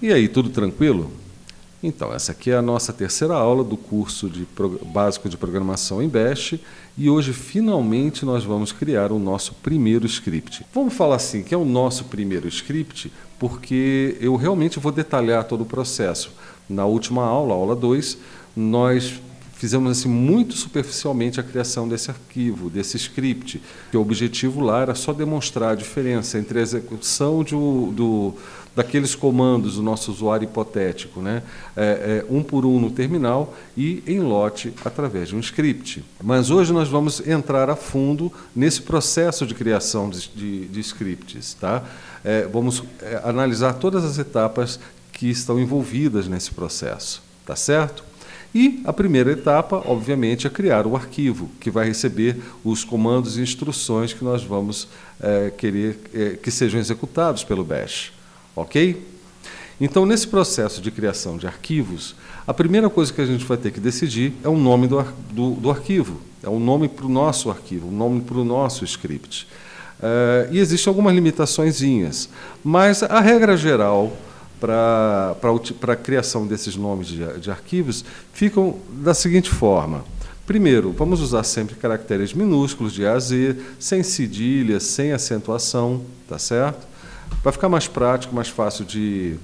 E aí, tudo tranquilo? Então, essa aqui é a nossa terceira aula do curso de básico de programação em Bash e hoje finalmente nós vamos criar o nosso primeiro script. Vamos falar assim, que é o nosso primeiro script, porque eu realmente vou detalhar todo o processo. Na última aula, aula 2, nós fizemos assim muito superficialmente a criação desse arquivo, desse script, que o objetivo lá era só demonstrar a diferença entre a execução de, do, daqueles comandos do nosso usuário hipotético, né? É, é, um por um no terminal e em lote através de um script. Mas hoje nós vamos entrar a fundo nesse processo de criação de, de, de scripts. Tá? É, vamos é, analisar todas as etapas que estão envolvidas nesse processo. Tá certo? E a primeira etapa, obviamente, é criar o arquivo, que vai receber os comandos e instruções que nós vamos é, querer é, que sejam executados pelo Bash. Ok? Então, nesse processo de criação de arquivos, a primeira coisa que a gente vai ter que decidir é o nome do, do, do arquivo, é o nome para o nosso arquivo, o nome para o nosso script. Uh, e existem algumas limitações, mas a regra geral para a criação desses nomes de, de arquivos ficam da seguinte forma. Primeiro, vamos usar sempre caracteres minúsculos de A a Z, sem cedilha, sem acentuação, tá certo? Para ficar mais prático, mais fácil de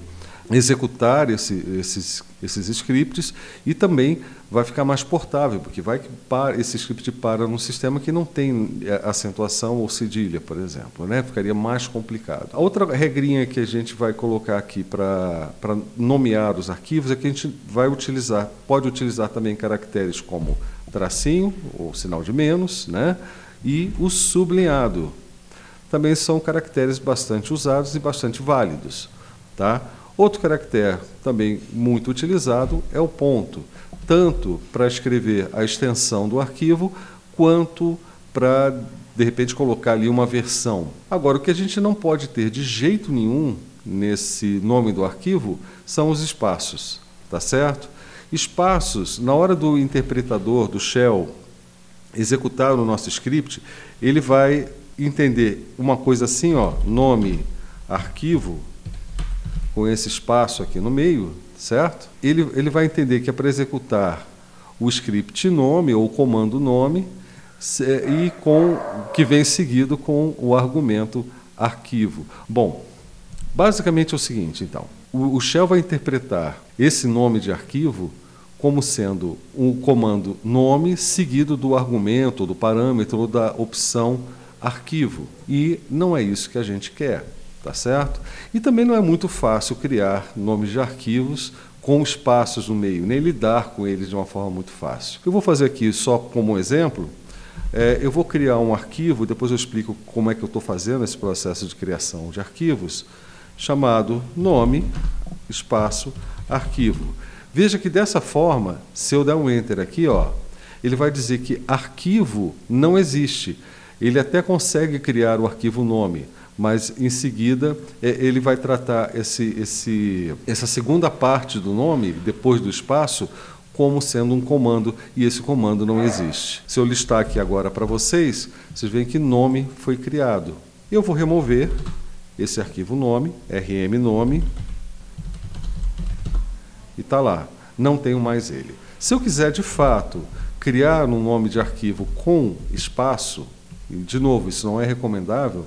executar esse, esses, esses scripts e também vai ficar mais portável, porque vai que para, esse script para num sistema que não tem é, acentuação ou cedilha, por exemplo, né? ficaria mais complicado. A outra regrinha que a gente vai colocar aqui para nomear os arquivos é que a gente vai utilizar, pode utilizar também caracteres como tracinho, ou sinal de menos, né? e o sublinhado. Também são caracteres bastante usados e bastante válidos. Tá? Outro caractere também muito utilizado é o ponto, tanto para escrever a extensão do arquivo, quanto para, de repente, colocar ali uma versão. Agora, o que a gente não pode ter de jeito nenhum nesse nome do arquivo são os espaços, tá certo? Espaços, na hora do interpretador, do shell, executar o nosso script, ele vai entender uma coisa assim, ó, nome, arquivo, com esse espaço aqui no meio, certo? Ele, ele vai entender que é para executar o script nome ou comando nome e com que vem seguido com o argumento arquivo. Bom, basicamente é o seguinte, então. O, o shell vai interpretar esse nome de arquivo como sendo um comando nome seguido do argumento, do parâmetro ou da opção arquivo. E não é isso que a gente quer tá certo? E também não é muito fácil criar nomes de arquivos com espaços no meio, nem lidar com eles de uma forma muito fácil. Eu vou fazer aqui só como exemplo, é, eu vou criar um arquivo, depois eu explico como é que eu estou fazendo esse processo de criação de arquivos, chamado nome, espaço, arquivo. Veja que dessa forma, se eu der um enter aqui, ó, ele vai dizer que arquivo não existe. Ele até consegue criar o arquivo nome, mas em seguida é, ele vai tratar esse, esse, essa segunda parte do nome, depois do espaço, como sendo um comando, e esse comando não existe. Se eu listar aqui agora para vocês, vocês veem que nome foi criado. Eu vou remover esse arquivo nome, rm nome, e está lá. Não tenho mais ele. Se eu quiser, de fato, criar um nome de arquivo com espaço, de novo, isso não é recomendável,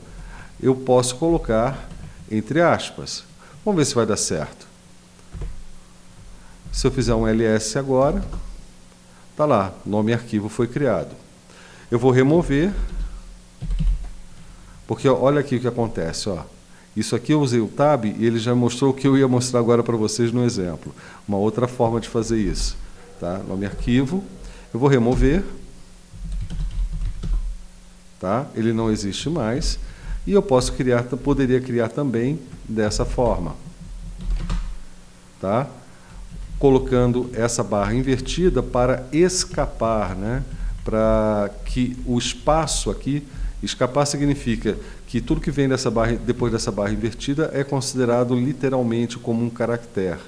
eu posso colocar entre aspas. Vamos ver se vai dar certo. Se eu fizer um ls agora, está lá, nome arquivo foi criado. Eu vou remover, porque olha aqui o que acontece. Ó. Isso aqui eu usei o tab e ele já mostrou o que eu ia mostrar agora para vocês no exemplo. Uma outra forma de fazer isso. Tá? Nome arquivo, eu vou remover. Tá? Ele não existe mais. E eu posso criar, poderia criar também dessa forma. Tá? Colocando essa barra invertida para escapar, né? para que o espaço aqui, escapar significa que tudo que vem dessa barra, depois dessa barra invertida é considerado literalmente como um caractere,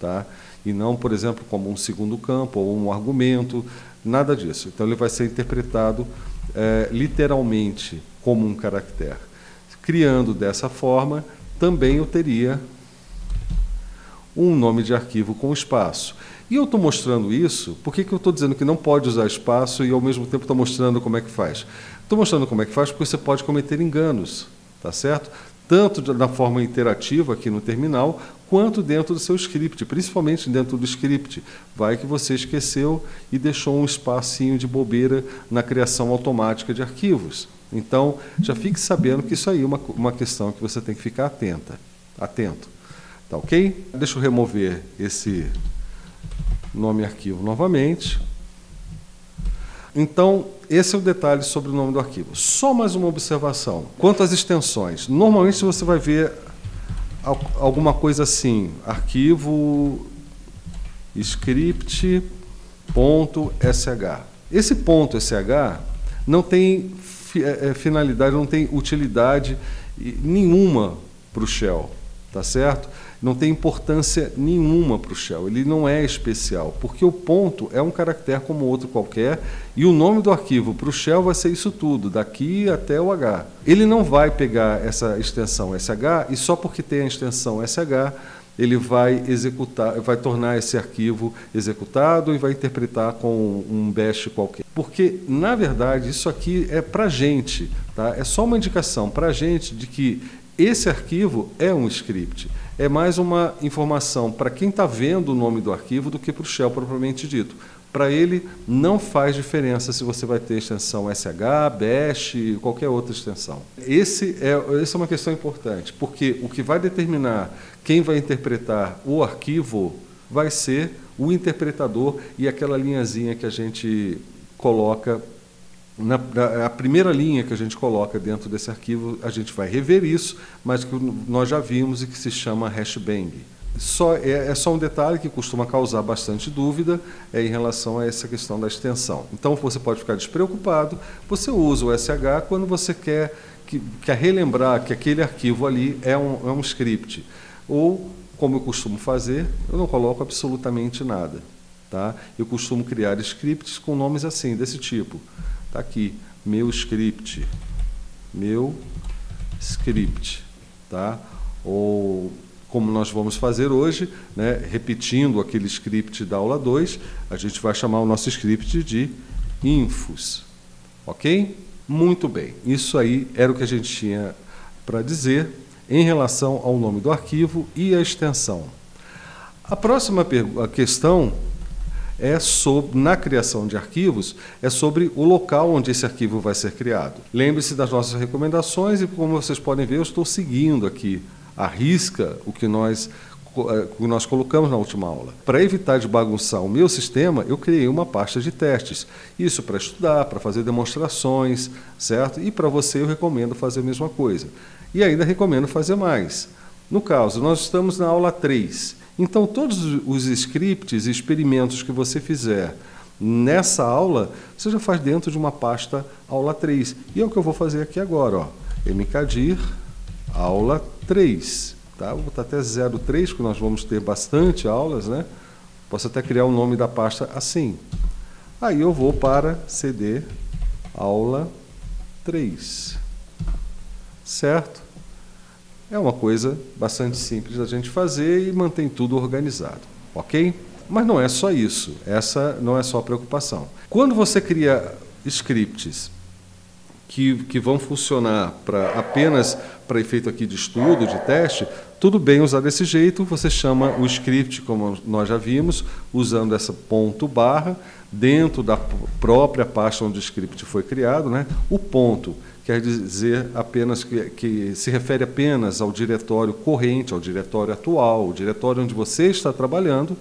tá? e não, por exemplo, como um segundo campo ou um argumento, nada disso. Então, ele vai ser interpretado é, literalmente como um caractere. Criando dessa forma, também eu teria um nome de arquivo com espaço. E eu estou mostrando isso, por que, eu estou dizendo que não pode usar espaço e ao mesmo tempo estou mostrando como é que faz? Estou mostrando como é que faz porque você pode cometer enganos, tá certo? Tanto na forma interativa aqui no terminal, quanto dentro do seu script, principalmente dentro do script. Vai que você esqueceu e deixou um espacinho de bobeira na criação automática de arquivos. Então, já fique sabendo que isso aí é uma, uma questão que você tem que ficar atenta, atento. Tá ok? Deixa eu remover esse nome arquivo novamente. Então, esse é o detalhe sobre o nome do arquivo. Só mais uma observação. Quanto às extensões, normalmente você vai ver alguma coisa assim, arquivo script.sh. Esse ponto .sh não tem é, é, finalidade, não tem utilidade nenhuma para o shell, tá certo? Não tem importância nenhuma para o shell, ele não é especial, porque o ponto é um caractere como outro qualquer e o nome do arquivo para o shell vai ser isso tudo, daqui até o H. Ele não vai pegar essa extensão SH e só porque tem a extensão SH ele vai executar, vai tornar esse arquivo executado e vai interpretar com um bash qualquer. Porque, na verdade, isso aqui é para gente, tá? é só uma indicação para a gente de que esse arquivo é um script. É mais uma informação para quem está vendo o nome do arquivo do que para o shell propriamente dito. Para ele, não faz diferença se você vai ter extensão SH, Bash, qualquer outra extensão. Esse é, essa é uma questão importante, porque o que vai determinar quem vai interpretar o arquivo vai ser o interpretador e aquela linhazinha que a gente coloca na, na, a primeira linha que a gente coloca dentro desse arquivo, a gente vai rever isso, mas que nós já vimos e que se chama hashbang. Só, é, é, só um detalhe que costuma causar bastante dúvida é, em relação a essa questão da extensão. Então você pode ficar despreocupado, você usa o SH quando você quer, que, quer relembrar que aquele arquivo ali é um, é um script. Ou, como eu costumo fazer, eu não coloco absolutamente nada. Tá? Eu costumo criar scripts com nomes assim, desse tipo. Está aqui, meu script. Meu script. Tá? Ou como nós vamos fazer hoje, né, repetindo aquele script da aula 2, a gente vai chamar o nosso script de infos. Ok? Muito bem. Isso aí era o que a gente tinha para dizer em relação ao nome do arquivo e a extensão. A próxima a questão é sobre, na criação de arquivos, é sobre o local onde esse arquivo vai ser criado. Lembre-se das nossas recomendações e, como vocês podem ver, eu estou seguindo aqui à risca o que nós eh, que nós colocamos na última aula. Para evitar de bagunçar o meu sistema, eu criei uma pasta de testes. Isso para estudar, para fazer demonstrações, certo? E para você eu recomendo fazer a mesma coisa. E ainda recomendo fazer mais. No caso, nós estamos na aula 3. Então, todos os scripts e experimentos que você fizer nessa aula, você já faz dentro de uma pasta aula 3. E é o que eu vou fazer aqui agora. Ó. mkdir aula 3. Tá? Vou botar até 03, porque nós vamos ter bastante aulas. Né? Posso até criar o nome da pasta assim. Aí eu vou para cd aula 3. Certo? É uma coisa bastante simples da gente fazer e mantém tudo organizado, ok? Mas não é só isso, essa não é só a preocupação. Quando você cria scripts que, que vão funcionar para apenas para efeito aqui de estudo, de teste, tudo bem usar desse jeito, você chama o script, como nós já vimos, usando essa ponto barra, dentro da própria pasta onde o script foi criado, né? o ponto quer dizer apenas que, que, se refere apenas ao diretório corrente, ao diretório atual, o diretório onde você está trabalhando,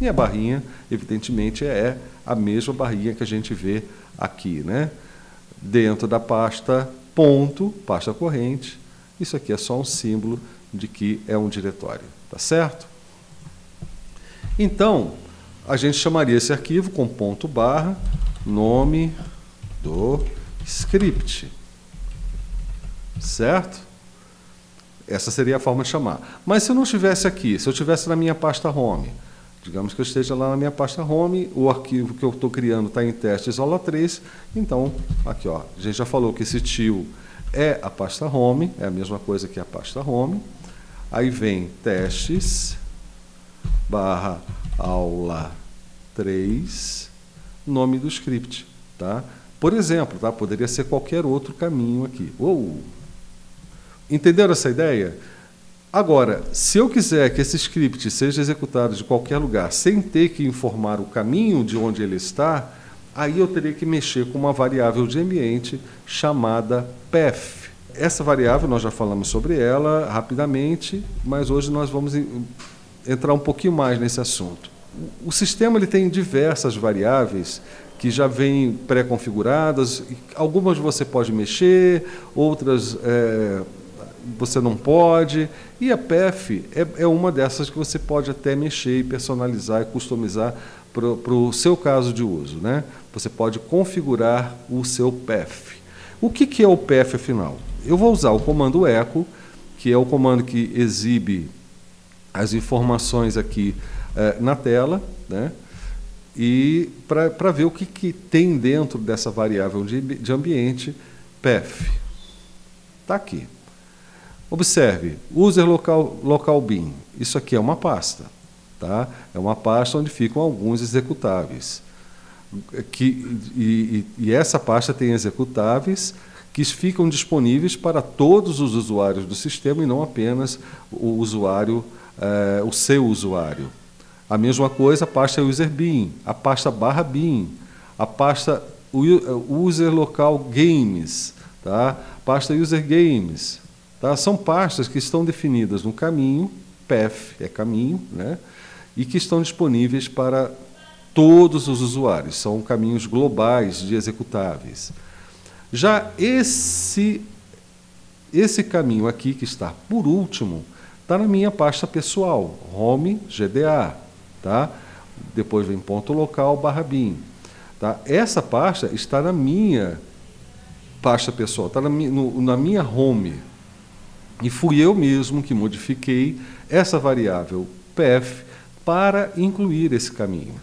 e a barrinha, evidentemente, é a mesma barrinha que a gente vê aqui, né? Dentro da pasta ponto, pasta corrente, isso aqui é só um símbolo de que é um diretório, tá certo? Então, a gente chamaria esse arquivo com ponto barra nome do script certo? Essa seria a forma de chamar. Mas se eu não estivesse aqui, se eu estivesse na minha pasta home, digamos que eu esteja lá na minha pasta home, o arquivo que eu estou criando está em testes aula 3, então, aqui, ó, a gente já falou que esse tio é a pasta home, é a mesma coisa que a pasta home. Aí vem testes, barra aula 3, nome do script. Tá? Por exemplo, tá? poderia ser qualquer outro caminho aqui. Uou! Entenderam essa ideia? Agora, se eu quiser que esse script seja executado de qualquer lugar, sem ter que informar o caminho de onde ele está, aí eu teria que mexer com uma variável de ambiente chamada path. Essa variável, nós já falamos sobre ela rapidamente, mas hoje nós vamos entrar um pouquinho mais nesse assunto. O sistema ele tem diversas variáveis que já vêm pré-configuradas, algumas você pode mexer, outras é, você não pode, e a PEF é, é, uma dessas que você pode até mexer e personalizar e customizar para o seu caso de uso. Né? Você pode configurar o seu PEF. O que, que é o PEF afinal? Eu vou usar o comando echo, que é o comando que exibe as informações aqui eh, na tela, né? e para ver o que, que tem dentro dessa variável de, de ambiente PEF. Está aqui. Observe, user local, local bin. Isso aqui é uma pasta. Tá? É uma pasta onde ficam alguns executáveis. Que, e, e, essa pasta tem executáveis que ficam disponíveis para todos os usuários do sistema e não apenas o usuário, eh, o seu usuário. A mesma coisa a pasta user bin, a pasta barra bin, a pasta user local games, tá? pasta user games. Tá? São pastas que estão definidas no caminho, path é caminho, né? e que estão disponíveis para todos os usuários. São caminhos globais de executáveis. Já esse, esse caminho aqui, que está por último, está na minha pasta pessoal, home GDA. Tá? Depois vem ponto local barra bin. Tá? Essa pasta está na minha pasta pessoal, está na, na minha home. E fui eu mesmo que modifiquei essa variável path para incluir esse caminho.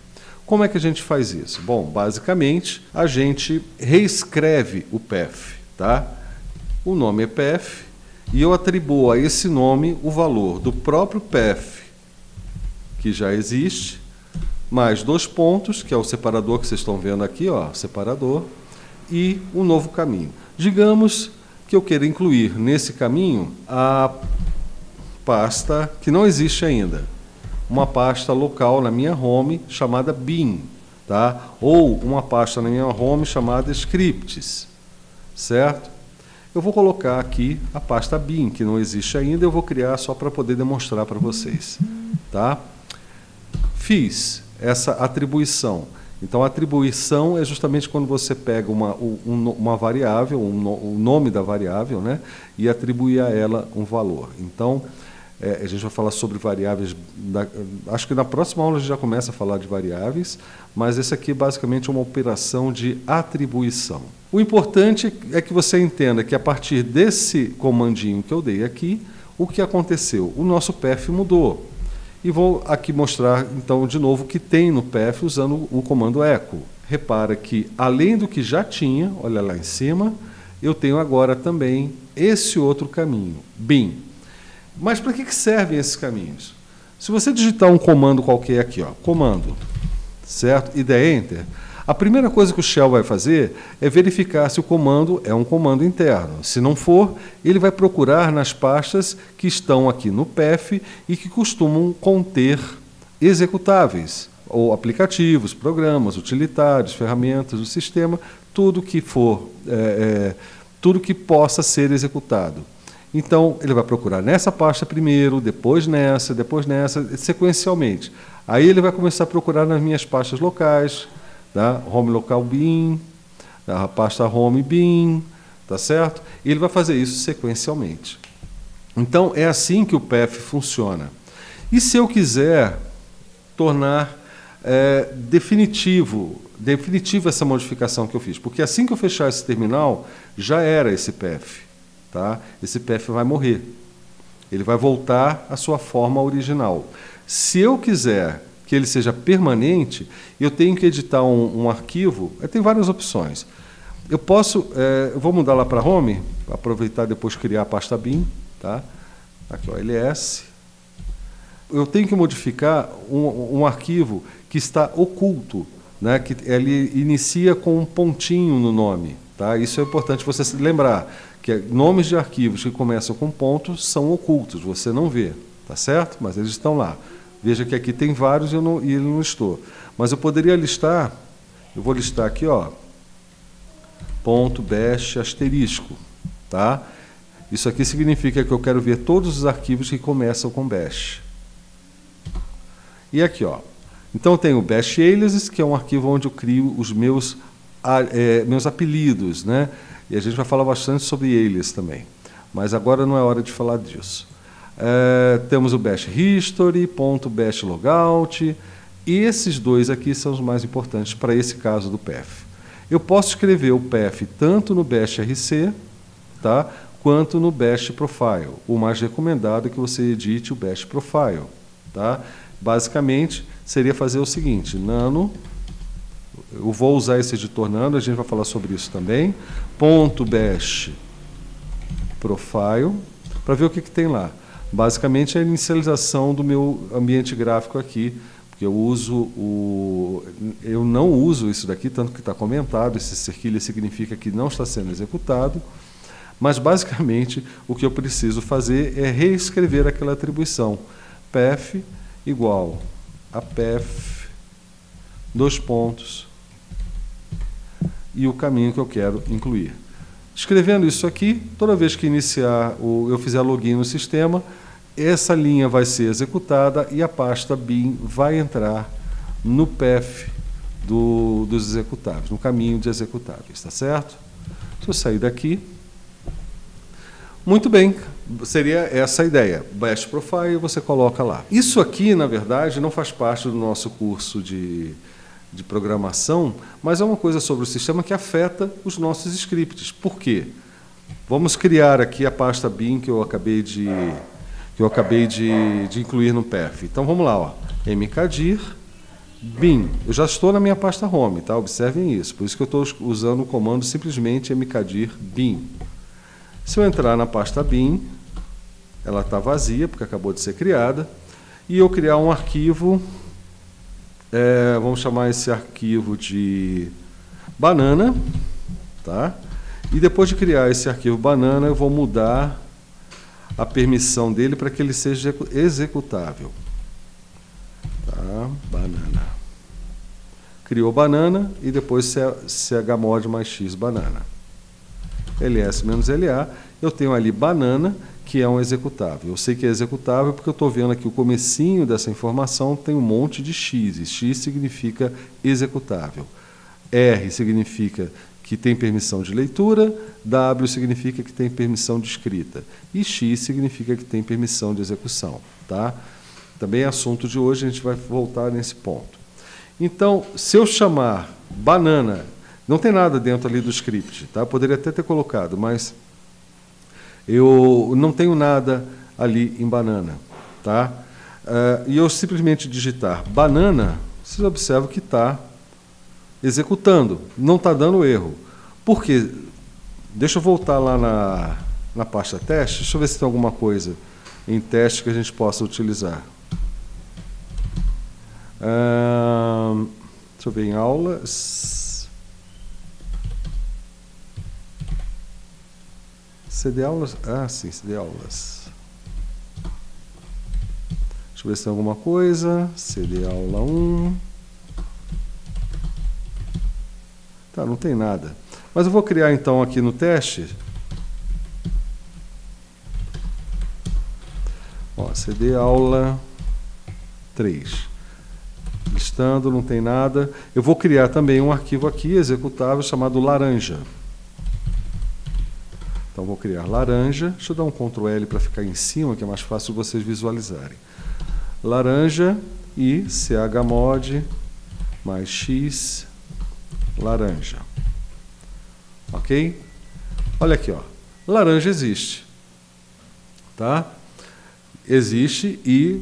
Como é que a gente faz isso? Bom, basicamente, a gente reescreve o path. Tá? O nome é path e eu atribuo a esse nome o valor do próprio path que já existe, mais dois pontos, que é o separador que vocês estão vendo aqui, ó, separador, e um novo caminho. Digamos que eu queira incluir nesse caminho a pasta que não existe ainda, uma pasta local na minha home chamada bin, tá? Ou uma pasta na minha home chamada scripts, certo? Eu vou colocar aqui a pasta bin, que não existe ainda, eu vou criar só para poder demonstrar para vocês, tá? Fiz essa atribuição. Então, atribuição é justamente quando você pega uma, uma variável, um, o nome da variável, né, e atribui a ela um valor. Então, é, a gente vai falar sobre variáveis. Da, acho que na próxima aula a gente já começa a falar de variáveis, mas esse aqui é basicamente uma operação de atribuição. O importante é que você entenda que a partir desse comandinho que eu dei aqui, o que aconteceu? O nosso path mudou. E vou aqui mostrar, então, de novo, o que tem no PF usando o comando echo. Repara que, além do que já tinha, olha lá em cima, eu tenho agora também esse outro caminho, bin. Mas para que servem esses caminhos? Se você digitar um comando qualquer aqui, ó, comando, certo? E der Enter, a primeira coisa que o shell vai fazer é verificar se o comando é um comando interno. Se não for, ele vai procurar nas pastas que estão aqui no PEF e que costumam conter executáveis, ou aplicativos, programas, utilitários, ferramentas do sistema, tudo que for, é, é, tudo que possa ser executado. Então, ele vai procurar nessa pasta primeiro, depois nessa, depois nessa, sequencialmente. Aí ele vai começar a procurar nas minhas pastas locais, tá? home local bin, a pasta home bin, tá certo? E ele vai fazer isso sequencialmente. Então, é assim que o PF funciona. E se eu quiser tornar é, definitivo, definitivo essa modificação que eu fiz? Porque assim que eu fechar esse terminal, já era esse PF. Tá? Esse PF vai morrer. Ele vai voltar à sua forma original. Se eu quiser que ele seja permanente, eu tenho que editar um, um arquivo. Tem várias opções. Eu posso, é, eu vou mudar lá para home, aproveitar depois criar a pasta bin, tá? Aqui ó, ls, eu tenho que modificar um, um arquivo que está oculto, né, que ele inicia com um pontinho no nome. Tá? Isso é importante você se lembrar, que nomes de arquivos que começam com pontos são ocultos, você não vê, tá certo? Mas eles estão lá. Veja que aqui tem vários e, eu não, e ele não estou. Mas eu poderia listar, eu vou listar aqui, ó, ponto bash asterisco, tá? Isso aqui significa que eu quero ver todos os arquivos que começam com bash. E aqui, ó. Então tem o bash aliases, que é um arquivo onde eu crio os meus, é, meus apelidos, né? E a gente vai falar bastante sobre alias também. Mas agora não é hora de falar disso. É, temos o bash history, ponto bash logout. E esses dois aqui são os mais importantes para esse caso do PF. Eu posso escrever o PF tanto no bash rc, tá? quanto no Bash Profile. O mais recomendado é que você edite o Bash Profile. Tá? Basicamente, seria fazer o seguinte, nano, eu vou usar esse editor nano, a gente vai falar sobre isso também, ponto bash profile, para ver o que, que tem lá. Basicamente, é a inicialização do meu ambiente gráfico aqui, porque eu uso o. Eu não uso isso daqui, tanto que está comentado, esse cerquilha significa que não está sendo executado. Mas, basicamente, o que eu preciso fazer é reescrever aquela atribuição. PEF igual a PEF, dois pontos, e o caminho que eu quero incluir. Escrevendo isso aqui, toda vez que iniciar o, eu fizer login no sistema, essa linha vai ser executada e a pasta bin vai entrar no PEF do, dos executáveis, no caminho de executáveis, está certo? Se eu sair daqui, muito bem, seria essa a ideia. Bash Profile você coloca lá. Isso aqui, na verdade, não faz parte do nosso curso de, de programação, mas é uma coisa sobre o sistema que afeta os nossos scripts. Por quê? Vamos criar aqui a pasta bin que eu acabei de, que eu acabei de, de incluir no PF. Então vamos lá, ó. mkdir bin. Eu já estou na minha pasta home, tá? Observem isso. Por isso que eu estou usando o comando simplesmente mkdir bin. Se eu entrar na pasta bin, ela está vazia, porque acabou de ser criada, e eu criar um arquivo, é, vamos chamar esse arquivo de banana, tá? E depois de criar esse arquivo banana, eu vou mudar a permissão dele para que ele seja executável. Tá? Banana. Criou banana e depois chmod mais x banana ls menos LA, eu tenho ali banana, que é um executável. Eu sei que é executável porque eu estou vendo aqui o comecinho dessa informação tem um monte de x, x significa executável. R significa que tem permissão de leitura, W significa que tem permissão de escrita, e X significa que tem permissão de execução. Tá? Também é assunto de hoje, a gente vai voltar nesse ponto. Então, se eu chamar banana não tem nada dentro ali do script, tá? poderia até ter colocado, mas eu não tenho nada ali em banana, tá? Uh, e eu simplesmente digitar banana, vocês observam que está executando, não está dando erro. Por quê? Deixa eu voltar lá na, na pasta teste, deixa eu ver se tem alguma coisa em teste que a gente possa utilizar. Deixa eu ver em aulas. CD aulas. Ah, sim, CD aulas. Deixa eu ver se tem alguma coisa. CD aula 1. Tá, não tem nada. Mas eu vou criar então aqui no teste. Ó, CD aula 3. Listando, não tem nada. Eu vou criar também um arquivo aqui executável chamado laranja. Então vou criar laranja. Deixa eu dar um Ctrl L para ficar em cima, que é mais fácil vocês visualizarem. Laranja e chmod mais x laranja. Ok? Olha aqui, ó. Laranja existe. Tá? Existe e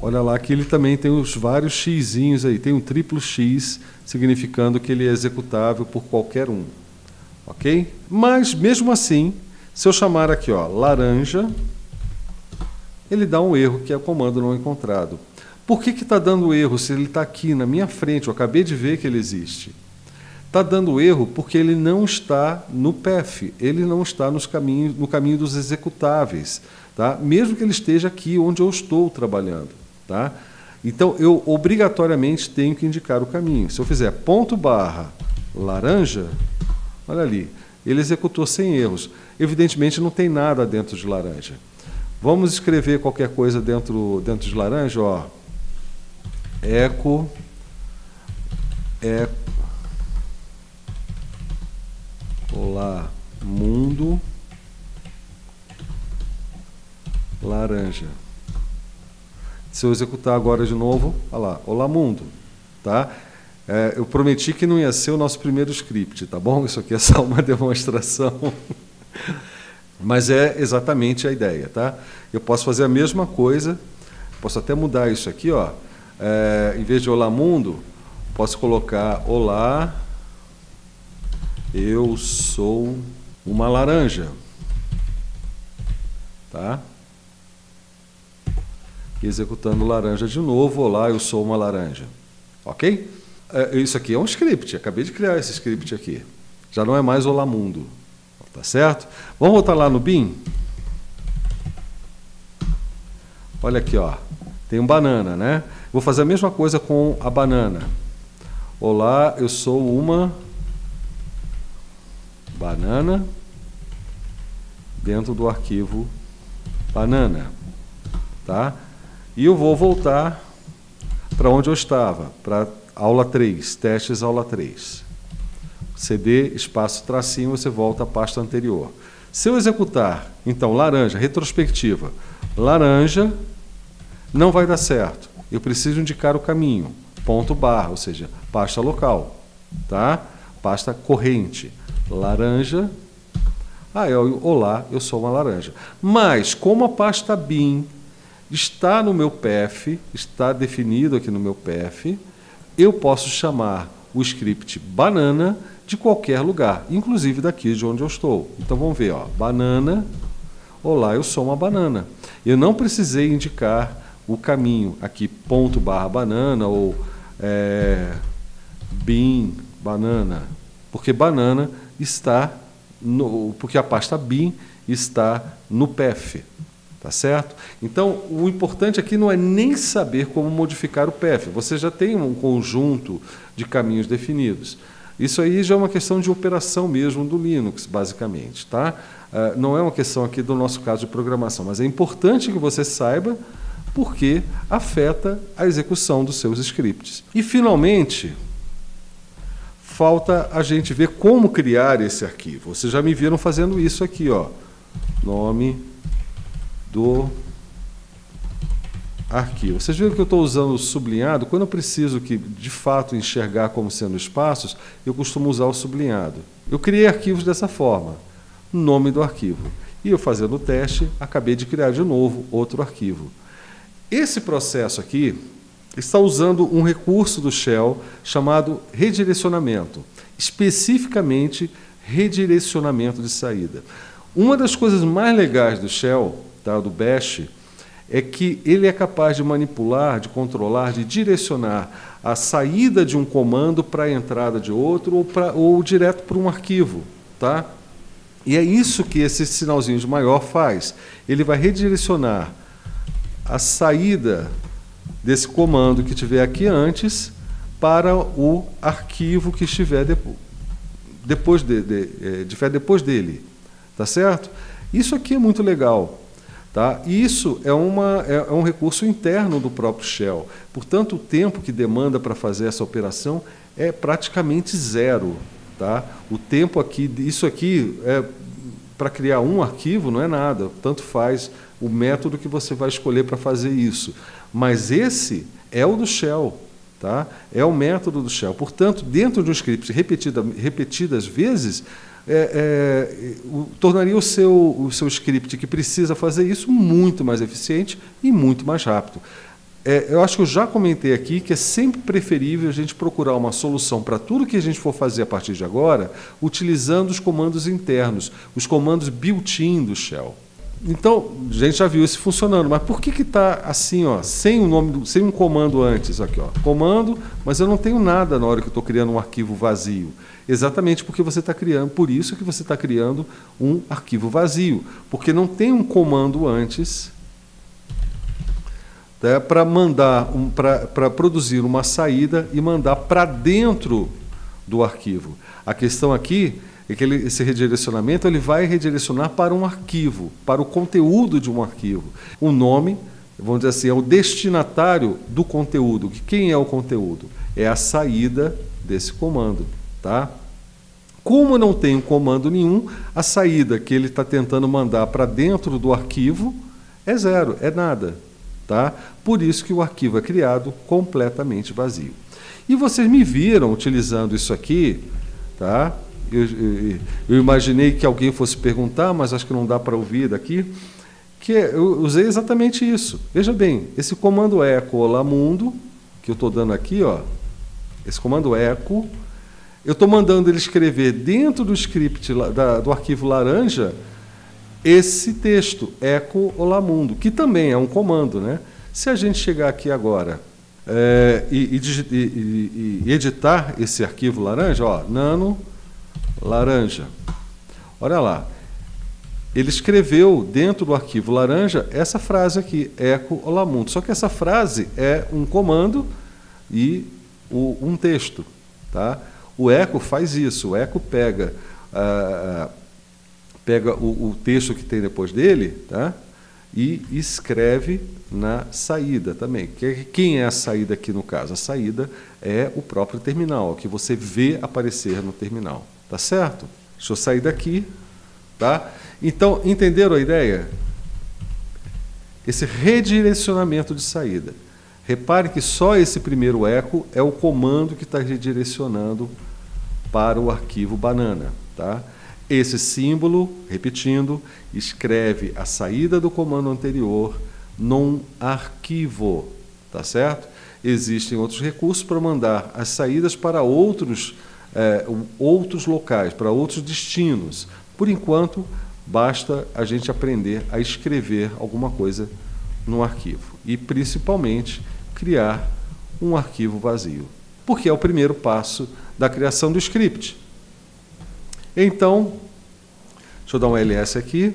olha lá que ele também tem os vários xzinhos aí. Tem um triplo x, significando que ele é executável por qualquer um ok? Mas, mesmo assim, se eu chamar aqui ó, laranja, ele dá um erro, que é o comando não encontrado. Por que está dando erro se ele está aqui na minha frente? Eu acabei de ver que ele existe. Está dando erro porque ele não está no PEF, ele não está nos caminhos, no caminho dos executáveis, tá? mesmo que ele esteja aqui onde eu estou trabalhando. Tá? Então, eu obrigatoriamente tenho que indicar o caminho. Se eu fizer ponto barra laranja, olha ali, ele executou sem erros. Evidentemente, não tem nada dentro de laranja. Vamos escrever qualquer coisa dentro, dentro de laranja, ó. Eco, eco, olá, mundo, laranja. Se eu executar agora de novo, olha lá, olá, mundo, tá? É, eu prometi que não ia ser o nosso primeiro script, tá bom? Isso aqui é só uma demonstração. Mas é exatamente a ideia, tá? Eu posso fazer a mesma coisa, posso até mudar isso aqui, ó. É, em vez de Olá Mundo, posso colocar Olá, eu sou uma laranja, tá? Executando laranja de novo, Olá, eu sou uma laranja, ok? É, isso aqui é um script, acabei de criar esse script aqui. Já não é mais Olá Mundo. Tá certo? Vamos voltar lá no BIM? Olha aqui, ó. Tem um banana, né? Vou fazer a mesma coisa com a banana. Olá, eu sou uma banana dentro do arquivo banana, tá? E eu vou voltar para onde eu estava, para aula 3, testes aula 3. CD, espaço, tracinho, você volta à pasta anterior. Se eu executar, então, laranja, retrospectiva, laranja, não vai dar certo. Eu preciso indicar o caminho, ponto barra, ou seja, pasta local, tá? Pasta corrente, laranja. Ah, eu, olá, eu sou uma laranja. Mas, como a pasta BIM está no meu PF, está definido aqui no meu PF, eu posso chamar o script banana de qualquer lugar, inclusive daqui de onde eu estou. Então vamos ver, ó, banana. Olá, eu sou uma banana. Eu não precisei indicar o caminho aqui, ponto barra banana ou é, bin banana, porque banana está no, porque a pasta bin está no PEF, tá certo? Então o importante aqui não é nem saber como modificar o PEF. Você já tem um conjunto de caminhos definidos. Isso aí já é uma questão de operação mesmo do Linux, basicamente. Tá? Uh, não é uma questão aqui do nosso caso de programação, mas é importante que você saiba porque afeta a execução dos seus scripts. E, finalmente, falta a gente ver como criar esse arquivo. Vocês já me viram fazendo isso aqui, ó. Nome do arquivo. Vocês viram que eu estou usando o sublinhado? Quando eu preciso que, de fato, enxergar como sendo espaços, eu costumo usar o sublinhado. Eu criei arquivos dessa forma. Nome do arquivo. E eu fazendo o teste, acabei de criar de novo outro arquivo. Esse processo aqui está usando um recurso do Shell chamado redirecionamento, especificamente redirecionamento de saída. Uma das coisas mais legais do Shell, tá, do Bash, é que ele é capaz de manipular, de controlar, de direcionar a saída de um comando para a entrada de outro ou, pra, ou direto para um arquivo. Tá? E é isso que esse sinalzinho de maior faz. Ele vai redirecionar a saída desse comando que tiver aqui antes para o arquivo que estiver depois, depois de, de, é, de, depois dele. Tá certo? Isso aqui é muito legal. Tá? Isso é, uma, é, é um recurso interno do próprio Shell. Portanto, o tempo que demanda para fazer essa operação é praticamente zero. Tá? O tempo aqui, isso aqui é para criar um arquivo não é nada, tanto faz o método que você vai escolher para fazer isso. Mas esse é o do Shell, tá? É o método do Shell. Portanto, dentro de um script repetida, repetidas vezes, é, é, o, tornaria o seu, o seu script que precisa fazer isso muito mais eficiente e muito mais rápido. É, eu acho que eu já comentei aqui que é sempre preferível a gente procurar uma solução para tudo que a gente for fazer a partir de agora, utilizando os comandos internos, os comandos built-in do Shell. Então, a gente já viu isso funcionando, mas por que que está assim, ó, sem um nome, sem um comando antes aqui, ó, comando, mas eu não tenho nada na hora que eu estou criando um arquivo vazio? Exatamente porque você está criando, por isso que você está criando um arquivo vazio, porque não tem um comando antes né, para mandar, um, para produzir uma saída e mandar para dentro do arquivo. A questão aqui é esse redirecionamento ele vai redirecionar para um arquivo, para o conteúdo de um arquivo. O nome, vamos dizer assim, é o destinatário do conteúdo. Quem é o conteúdo? É a saída desse comando. Tá? Como não tem um comando nenhum, a saída que ele está tentando mandar para dentro do arquivo é zero, é nada. Tá? Por isso que o arquivo é criado completamente vazio. E vocês me viram utilizando isso aqui, tá? Eu, eu, imaginei que alguém fosse perguntar, mas acho que não dá para ouvir daqui, que eu usei exatamente isso. Veja bem, esse comando echo olá mundo, que eu estou dando aqui, ó, esse comando echo, eu estou mandando ele escrever dentro do script da, do arquivo laranja esse texto, echo olá mundo, que também é um comando. Né? Se a gente chegar aqui agora é, e, e, e, e, editar esse arquivo laranja, ó, nano laranja. Olha lá. Ele escreveu dentro do arquivo laranja essa frase aqui, eco olá mundo. Só que essa frase é um comando e o, um texto. Tá? O eco faz isso. O eco pega, ah, pega o, o, texto que tem depois dele tá? e escreve na saída também. Quem é a saída aqui no caso? A saída é o próprio terminal, que você vê aparecer no terminal. Tá certo? Deixa eu sair daqui. Tá? Então, entenderam a ideia? Esse redirecionamento de saída. Repare que só esse primeiro eco é o comando que está redirecionando para o arquivo banana. Tá? Esse símbolo, repetindo, escreve a saída do comando anterior num arquivo. Tá certo? Existem outros recursos para mandar as saídas para outros é, outros locais, para outros destinos. Por enquanto, basta a gente aprender a escrever alguma coisa no arquivo e, principalmente, criar um arquivo vazio, porque é o primeiro passo da criação do script. Então, deixa eu dar um ls aqui,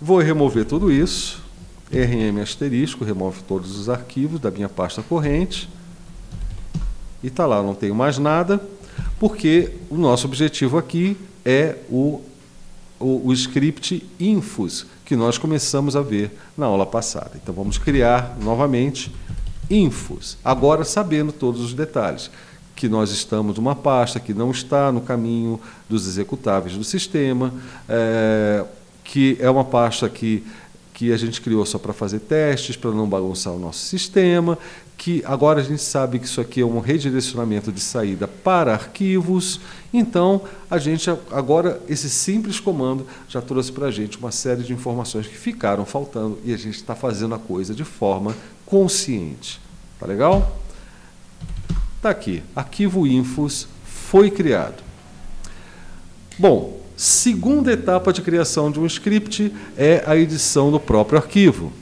vou remover tudo isso, rm asterisco, remove todos os arquivos da minha pasta corrente, e está lá, não tenho mais nada porque o nosso objetivo aqui é o, o, o script infos, que nós começamos a ver na aula passada. Então, vamos criar novamente infos, agora sabendo todos os detalhes que nós estamos numa pasta que não está no caminho dos executáveis do sistema, é, que é uma pasta que, que a gente criou só para fazer testes, para não bagunçar o nosso sistema, que agora a gente sabe que isso aqui é um redirecionamento de saída para arquivos, então a gente agora esse simples comando já trouxe para a gente uma série de informações que ficaram faltando e a gente está fazendo a coisa de forma consciente. Tá legal? Tá aqui, arquivo infos foi criado. Bom, segunda etapa de criação de um script é a edição do próprio arquivo.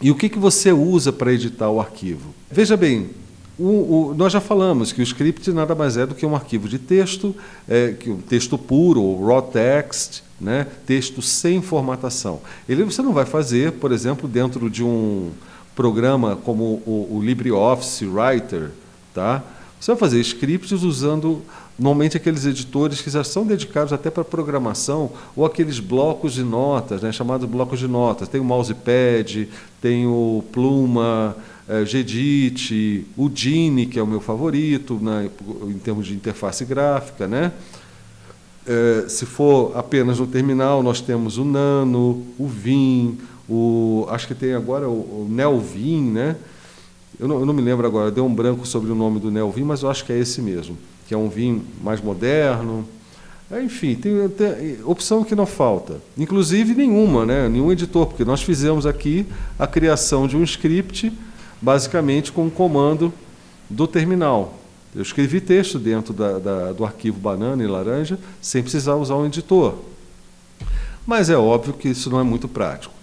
E o que, que você usa para editar o arquivo? Veja bem, o, o, nós já falamos que o script nada mais é do que um arquivo de texto, é, que um texto puro, ou raw text, né, texto sem formatação. Ele você não vai fazer, por exemplo, dentro de um programa como o, o LibreOffice Writer, tá? Você vai fazer scripts usando normalmente aqueles editores que já são dedicados até para programação ou aqueles blocos de notas, né, chamados blocos de notas. Tem o Mousepad, tem o Pluma, é, Gedit, o Dini, que é o meu favorito né, em termos de interface gráfica. Né? É, se for apenas no terminal, nós temos o Nano, o Vim, o, acho que tem agora o, o Nelvin, né? Eu não, eu não, me lembro agora, deu um branco sobre o nome do Nelvin, mas eu acho que é esse mesmo que é um vinho mais moderno. É, enfim, tem, tem, opção que não falta. Inclusive nenhuma, né? nenhum editor, porque nós fizemos aqui a criação de um script, basicamente com um comando do terminal. Eu escrevi texto dentro da, da, do arquivo banana e laranja, sem precisar usar um editor. mas é óbvio que isso não é muito prático.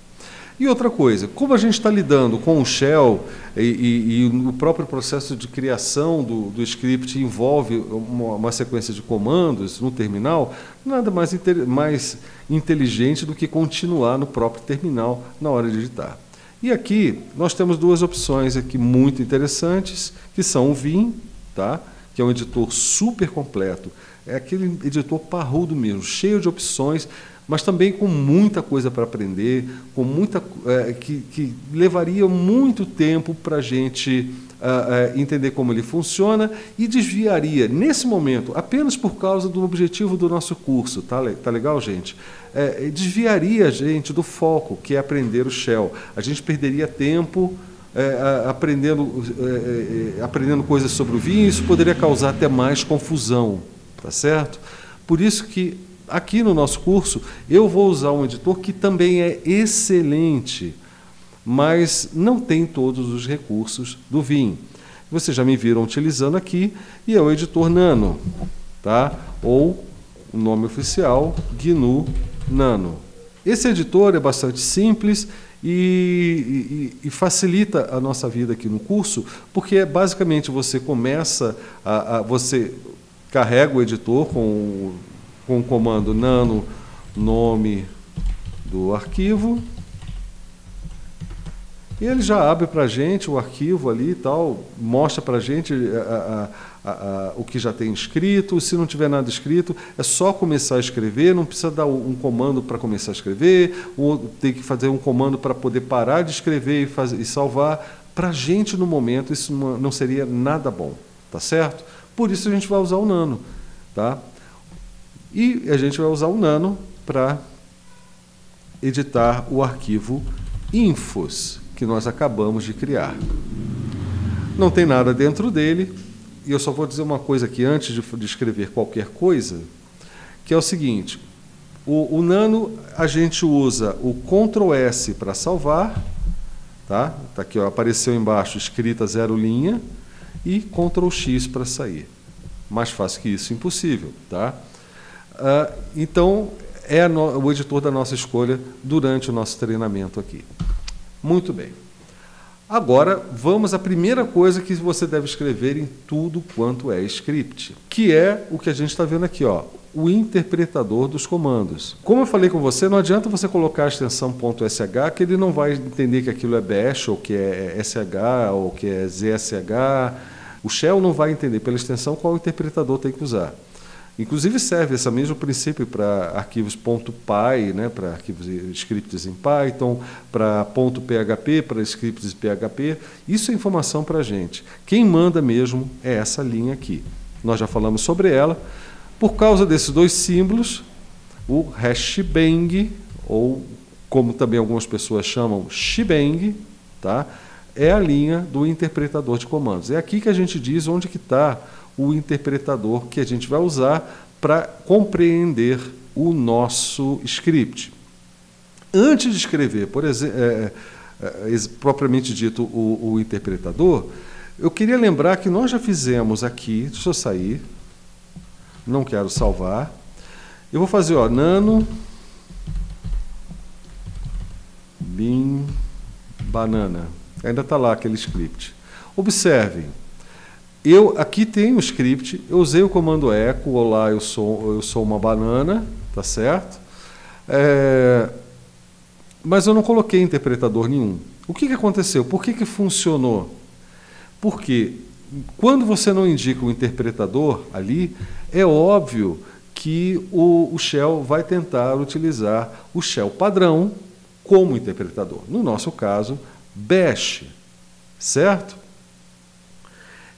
E outra coisa, como a gente está lidando com o shell e, e, e, o próprio processo de criação do, do script envolve uma, uma, sequência de comandos no terminal, nada mais, mais inteligente do que continuar no próprio terminal na hora de digitar. E aqui nós temos duas opções aqui muito interessantes, que são o Vim, tá? que é um editor super completo, é aquele editor parrudo mesmo, cheio de opções, mas também com muita coisa para aprender, com muita é, que, que, levaria muito tempo para a gente uh, entender como ele funciona e desviaria nesse momento apenas por causa do objetivo do nosso curso, tá, tá legal, gente? É, desviaria a gente do foco que é aprender o shell. A gente perderia tempo é, aprendendo, é, é, aprendendo coisas sobre o vinho, isso poderia causar até mais confusão, tá certo? Por isso que aqui no nosso curso, eu vou usar um editor que também é excelente, mas não tem todos os recursos do Vim. Vocês já me viram utilizando aqui, e é o editor Nano, tá? ou o nome oficial, GNU Nano. Esse editor é bastante simples e, e, e, facilita a nossa vida aqui no curso, porque é basicamente você começa a, a você carrega o editor com com o comando nano nome do arquivo. E ele já abre para a gente o arquivo ali e tal, mostra para a gente a, a, a, o que já tem escrito. Se não tiver nada escrito, é só começar a escrever, não precisa dar um comando para começar a escrever, ou tem que fazer um comando para poder parar de escrever e, fazer, e salvar. Para a gente, no momento, isso não seria nada bom, tá certo? Por isso a gente vai usar o Nano. Tá? E a gente vai usar o Nano para editar o arquivo infos que nós acabamos de criar. Não tem nada dentro dele, e eu só vou dizer uma coisa aqui antes de, escrever qualquer coisa, que é o seguinte: o, o Nano a gente usa o Ctrl S para salvar, tá? Tá aqui, ó, apareceu embaixo escrita zero linha e Ctrl X para sair. Mais fácil que isso, impossível, tá? Uh, então, é no, o editor da nossa escolha durante o nosso treinamento aqui. Muito bem. Agora, vamos à primeira coisa que você deve escrever em tudo quanto é script, que é o que a gente está vendo aqui, ó, o interpretador dos comandos. Como eu falei com você, não adianta você colocar a extensão .sh, que ele não vai entender que aquilo é bash, ou que é sh, ou que é zsh. O shell não vai entender pela extensão qual interpretador tem que usar. Inclusive serve esse mesmo princípio para arquivos .py, né, para arquivos scripts em Python, para .php, para scripts PHP. Isso é informação para a gente. Quem manda mesmo é essa linha aqui. Nós já falamos sobre ela. Por causa desses dois símbolos, o hashbang, ou como também algumas pessoas chamam shebang, tá? é a linha do interpretador de comandos. É aqui que a gente diz onde que está o interpretador que a gente vai usar para compreender o nosso script. Antes de escrever, por exemplo, é, é, é, propriamente dito, o, o, interpretador, eu queria lembrar que nós já fizemos aqui, deixa eu sair, não quero salvar. Eu vou fazer, ó, nano, bin, banana. Ainda está lá aquele script. Observem, eu aqui tenho o script, eu usei o comando echo, olá, eu sou, eu sou uma banana, tá certo? É, mas eu não coloquei interpretador nenhum. O que, que aconteceu? Por que, que funcionou? Porque quando você não indica o interpretador ali, é óbvio que o, o shell vai tentar utilizar o shell padrão como interpretador. No nosso caso, bash, certo?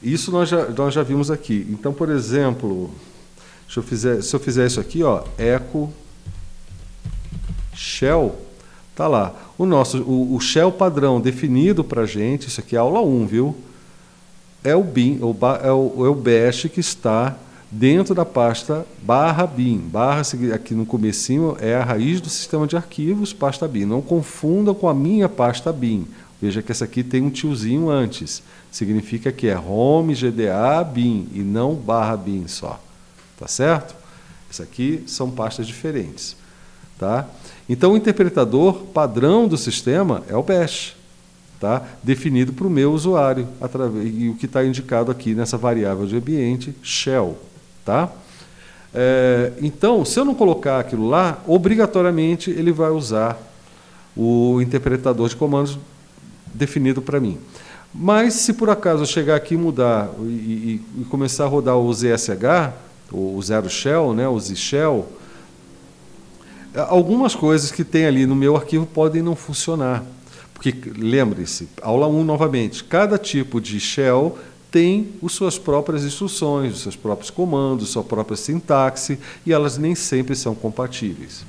Isso nós já, nós já vimos aqui. Então, por exemplo, eu fizer, se eu fizer isso aqui, ó, echo shell, tá lá. O nosso, o, o shell padrão definido para gente, isso aqui é aula 1, viu? É o bin, o, é o, é o bash que está dentro da pasta barra bin. Barra aqui no comecinho é a raiz do sistema de arquivos, pasta bin. Não confunda com a minha pasta bin. Veja que essa aqui tem um tiozinho antes. Significa que é home GDA bin e não barra bin só. Tá certo? Isso aqui são pastas diferentes. Tá? Então, o interpretador padrão do sistema é o bash, tá? definido para o meu usuário, através, e o que está indicado aqui nessa variável de ambiente, shell. Tá? É, então, se eu não colocar aquilo lá, obrigatoriamente ele vai usar o interpretador de comandos definido para mim. Mas se por acaso eu chegar aqui e mudar e, e, e, começar a rodar o ZSH, o Zero Shell, né, o Z Shell, algumas coisas que tem ali no meu arquivo podem não funcionar. Porque, lembre-se, aula 1 novamente, cada tipo de shell tem as suas próprias instruções, os seus próprios comandos, sua própria sintaxe, e elas nem sempre são compatíveis.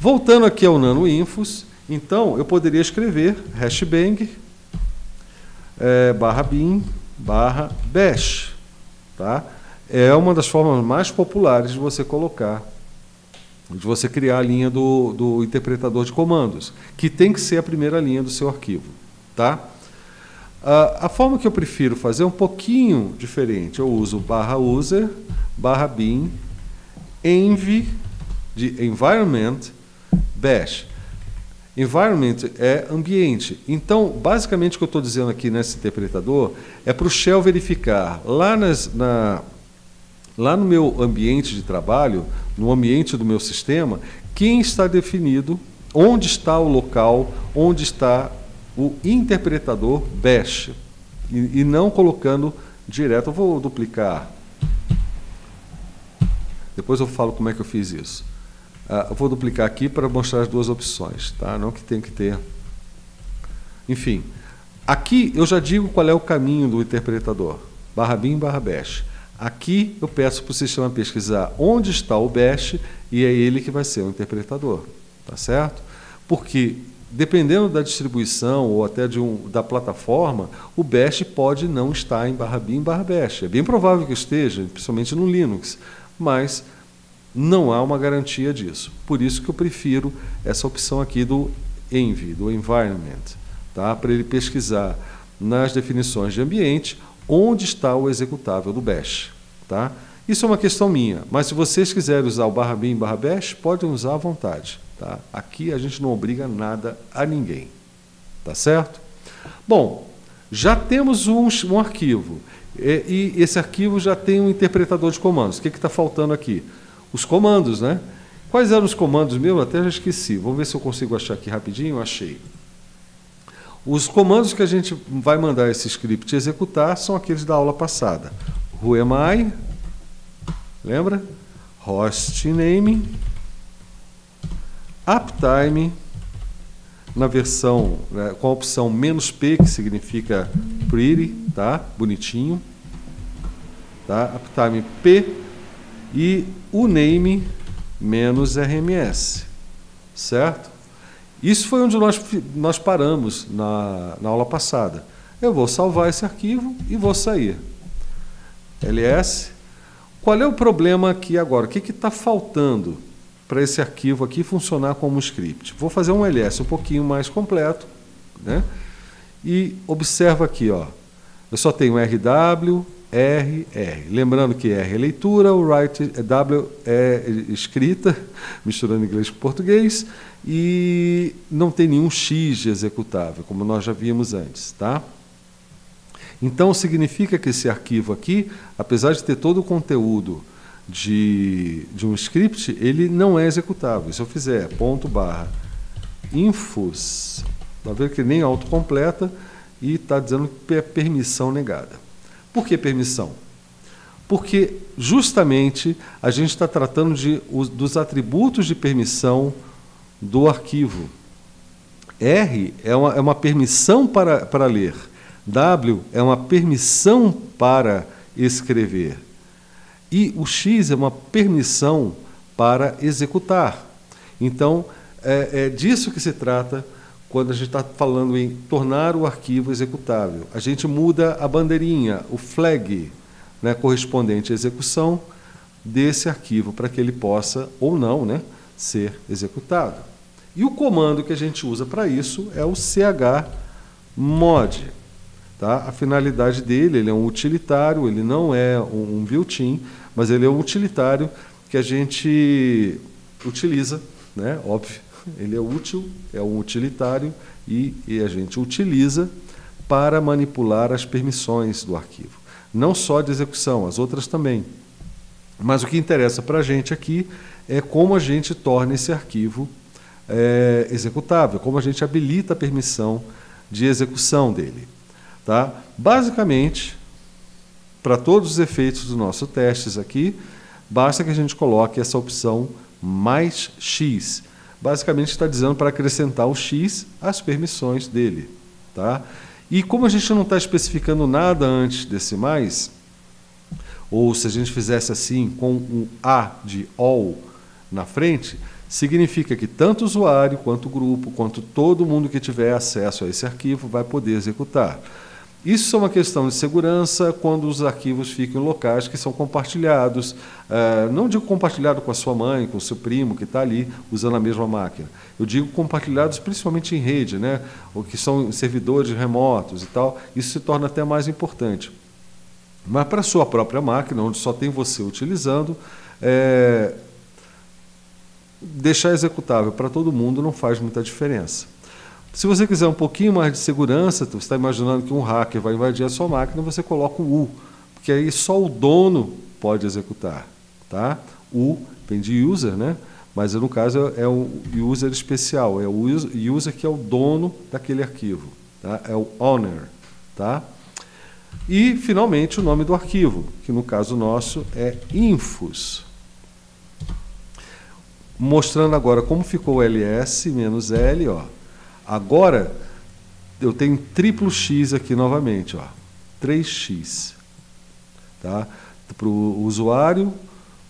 Voltando aqui ao nano infos, então eu poderia escrever hashbang é, barra bin barra bash. Tá? É uma das formas mais populares de você colocar, de você criar a linha do, do interpretador de comandos, que tem que ser a primeira linha do seu arquivo. Tá? A, a forma que eu prefiro fazer é um pouquinho diferente. Eu uso barra user, barra bin, env, de environment, bash. Environment é ambiente. Então, basicamente, o que eu estou dizendo aqui nesse interpretador é para o shell verificar lá, nas, na, lá no meu ambiente de trabalho, no ambiente do meu sistema, quem está definido, onde está o local, onde está o interpretador bash. E, e não colocando direto. Eu vou duplicar. Depois eu falo como é que eu fiz isso. Eu vou duplicar aqui para mostrar as duas opções, tá? não que tem que ter. Enfim, aqui eu já digo qual é o caminho do interpretador, barra bin, barra bash. Aqui eu peço para o sistema pesquisar onde está o bash e é ele que vai ser o interpretador, tá certo? Porque dependendo da distribuição ou até de um, da plataforma, o bash pode não estar em barra bin, barra bash. É bem provável que esteja, principalmente no Linux, mas não há uma garantia disso. Por isso que eu prefiro essa opção aqui do env, do environment, tá? para ele pesquisar nas definições de ambiente onde está o executável do bash. Tá? Isso é uma questão minha, mas se vocês quiserem usar o barra bin, barra bash, podem usar à vontade. Tá? Aqui a gente não obriga nada a ninguém. Tá certo? Bom, já temos um, um arquivo. E, e, esse arquivo já tem um interpretador de comandos. O que está faltando aqui? Os comandos, né? Quais eram os comandos meus? Até já esqueci. Vamos ver se eu consigo achar aqui rapidinho. Achei. Os comandos que a gente vai mandar esse script executar são aqueles da aula passada. Whoami, lembra? Hostname, uptime, na versão né, com a opção menos "-p", que significa pretty, tá? Bonitinho. Tá? Uptime P e o name menos RMS, certo? Isso foi onde nós, nós paramos na, na aula passada. Eu vou salvar esse arquivo e vou sair. ls. Qual é o problema aqui agora? O que está faltando para esse arquivo aqui funcionar como script? Vou fazer um ls um pouquinho mais completo. Né? E observa aqui, ó, eu só tenho rw, R. Lembrando que R é leitura, o write é W é escrita, misturando inglês com português, e não tem nenhum X de executável, como nós já vimos antes. Tá? Então, significa que esse arquivo aqui, apesar de ter todo o conteúdo de, de um script, ele não é executável. Se eu fizer ponto barra infos, vai ver que nem autocompleta e está dizendo que é permissão negada. Por que permissão? Porque justamente a gente está tratando de, dos atributos de permissão do arquivo. R é uma, é uma permissão para, para ler. W é uma permissão para escrever. E o X é uma permissão para executar. Então, é, é disso que se trata quando a gente está falando em tornar o arquivo executável. A gente muda a bandeirinha, o flag, né, correspondente à execução desse arquivo para que ele possa ou não né, ser executado. E o comando que a gente usa para isso é o chmod. Tá? A finalidade dele ele é um utilitário, ele não é um, built-in, mas ele é um utilitário que a gente utiliza né? óbvio, ele é útil, é um utilitário e, e a gente utiliza para manipular as permissões do arquivo. Não só de execução, as outras também. Mas o que interessa para a gente aqui é como a gente torna esse arquivo é, executável, como a gente habilita a permissão de execução dele. Tá? Basicamente, para todos os efeitos dos nossos testes aqui, basta que a gente coloque essa opção mais x. Basicamente está dizendo para acrescentar o x às permissões dele. Tá? E como a gente não está especificando nada antes desse mais, ou se a gente fizesse assim com um A de all na frente, significa que tanto o usuário, quanto o grupo, quanto todo mundo que tiver acesso a esse arquivo vai poder executar. Isso é uma questão de segurança quando os arquivos ficam em locais que são compartilhados. É, não digo compartilhado com a sua mãe, com o seu primo que está ali usando a mesma máquina. Eu digo compartilhados principalmente em rede, né? ou que são servidores remotos e tal. Isso se torna até mais importante. Mas para a sua própria máquina, onde só tem você utilizando, é, deixar executável para todo mundo não faz muita diferença. Se você quiser um pouquinho mais de segurança, você está imaginando que um hacker vai invadir a sua máquina, você coloca o U, porque aí só o dono pode executar. Tá? U vem de user, né? mas no caso é um user especial, é o user que é o dono daquele arquivo, tá? é o owner. Tá? E, finalmente, o nome do arquivo, que no caso nosso é infos. Mostrando agora como ficou o ls menos l, ó. Agora, eu tenho triplo X aqui novamente, ó, 3X. Tá? Para o usuário,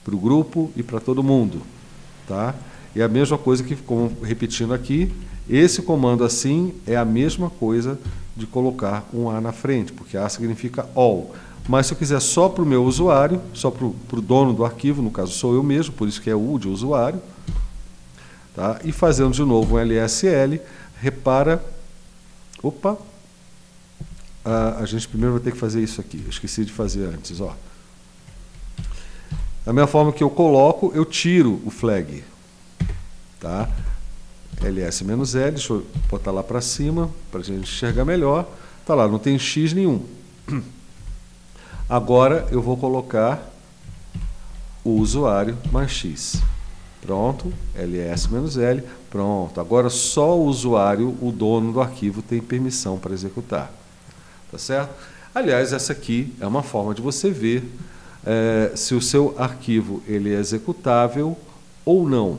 para o grupo e para todo mundo. Tá? E a mesma coisa que, como repetindo aqui, esse comando assim é a mesma coisa de colocar um A na frente, porque A significa all. Mas se eu quiser só para o meu usuário, só para o dono do arquivo, no caso sou eu mesmo, por isso que é U de usuário, tá? e fazendo de novo um LSL, repara. Opa! A, a gente primeiro vai ter que fazer isso aqui. Eu esqueci de fazer antes. Ó. Da mesma forma que eu coloco, eu tiro o flag. Tá? ls-l, deixa eu botar lá para cima, para a gente enxergar melhor. Está lá, não tem x nenhum. Agora eu vou colocar o usuário mais x. Pronto, ls menos l, pronto. Agora só o usuário, o dono do arquivo, tem permissão para executar. Tá certo? Aliás, essa aqui é uma forma de você ver é, se o seu arquivo ele é executável ou não.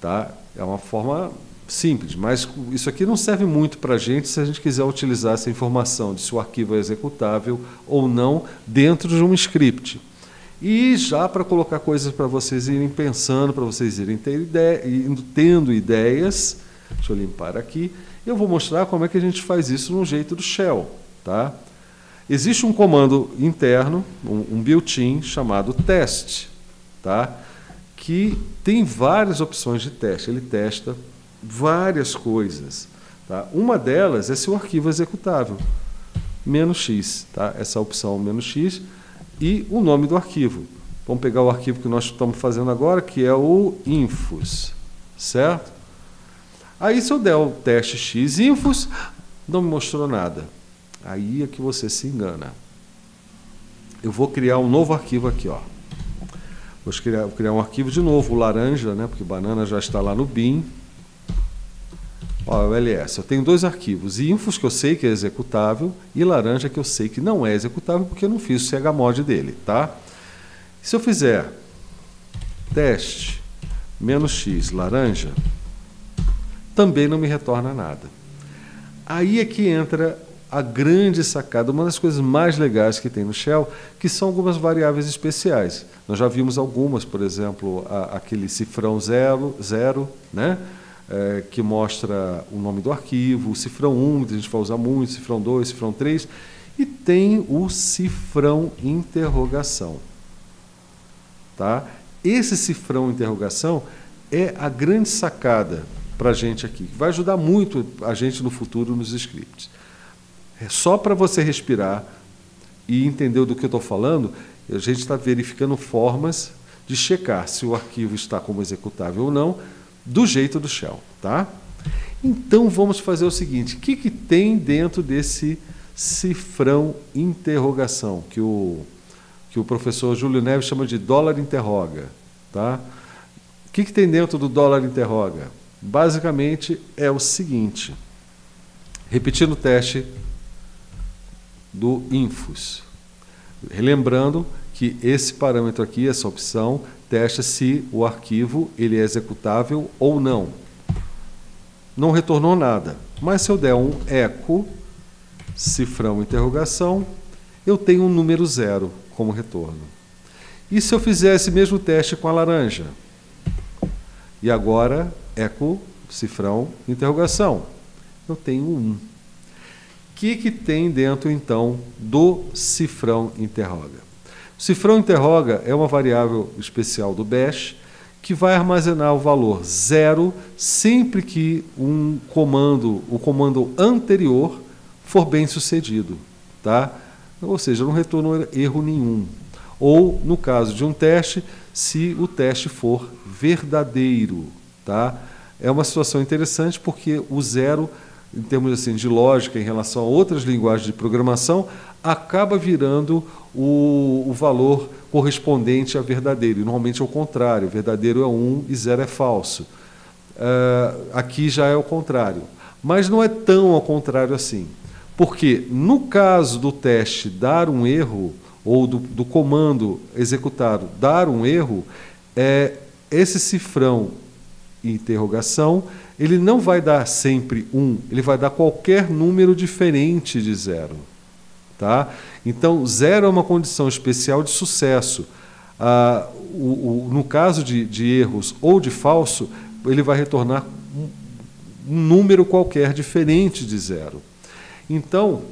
Tá? É uma forma simples, mas isso aqui não serve muito para a gente se a gente quiser utilizar essa informação de se o arquivo é executável ou não dentro de um script. E já para colocar coisas para vocês irem pensando, para vocês irem ter ideia, tendo ideias, deixa eu limpar aqui, eu vou mostrar como é que a gente faz isso no jeito do shell. Tá? Existe um comando interno, um, um built-in chamado test, tá? que tem várias opções de teste. Ele testa várias coisas. Tá? Uma delas é se o arquivo é executável. Menos x, tá? essa opção x e o nome do arquivo. Vamos pegar o arquivo que nós estamos fazendo agora, que é o infos, certo? Aí se eu der o teste x infos, não me mostrou nada. Aí é que você se engana. Eu vou criar um novo arquivo aqui, ó. Vou criar, vou criar um arquivo de novo, laranja, né? Porque banana já está lá no bin. Ó, o ls. Eu tenho dois arquivos, infos que eu sei que é executável e laranja que eu sei que não é executável porque eu não fiz o chmod dele, tá? Se eu fizer teste menos x laranja, também não me retorna nada. Aí é que entra a grande sacada, uma das coisas mais legais que tem no Shell, que são algumas variáveis especiais. Nós já vimos algumas, por exemplo, a, aquele cifrão zero, zero né? É, que mostra o nome do arquivo, o cifrão 1, que a gente vai usar muito, cifrão 2, cifrão 3, e tem o cifrão interrogação. Tá? Esse cifrão interrogação é a grande sacada para a gente aqui, que vai ajudar muito a gente no futuro nos scripts. É só para você respirar e entender do que eu estou falando, a gente está verificando formas de checar se o arquivo está como executável ou não, do jeito do shell, tá? Então vamos fazer o seguinte: o que, que tem dentro desse cifrão interrogação que o que o professor Júlio Neves chama de dólar interroga, tá? O que, que tem dentro do dólar interroga? Basicamente é o seguinte: repetindo o teste do infus, relembrando que esse parâmetro aqui, essa opção, testa se o arquivo ele é executável ou não. Não retornou nada, mas se eu der um eco, cifrão interrogação, eu tenho um número zero como retorno. E se eu fizer esse mesmo teste com a laranja? E agora, eco, cifrão, interrogação. Eu tenho um. O que, que tem dentro, então, do cifrão interroga? Cifrão interroga é uma variável especial do bash que vai armazenar o valor zero sempre que um comando, o comando anterior, for bem sucedido. Tá? Ou seja, não retornou erro nenhum. Ou, no caso de um teste, se o teste for verdadeiro. Tá? É uma situação interessante porque o zero, em termos assim, de lógica em relação a outras linguagens de programação, acaba virando o, o valor correspondente a verdadeiro. E normalmente é o contrário: verdadeiro é 1 um e zero é falso. Uh, aqui já é o contrário. Mas não é tão ao contrário assim. Porque no caso do teste dar um erro, ou do, do comando executado dar um erro, é, esse cifrão interrogação, ele não vai dar sempre um, ele vai dar qualquer número diferente de zero. Tá? Então, zero é uma condição especial de sucesso. Ah, o, o, no caso de, de, erros ou de falso, ele vai retornar um, um número qualquer diferente de zero. Então,